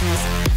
We'll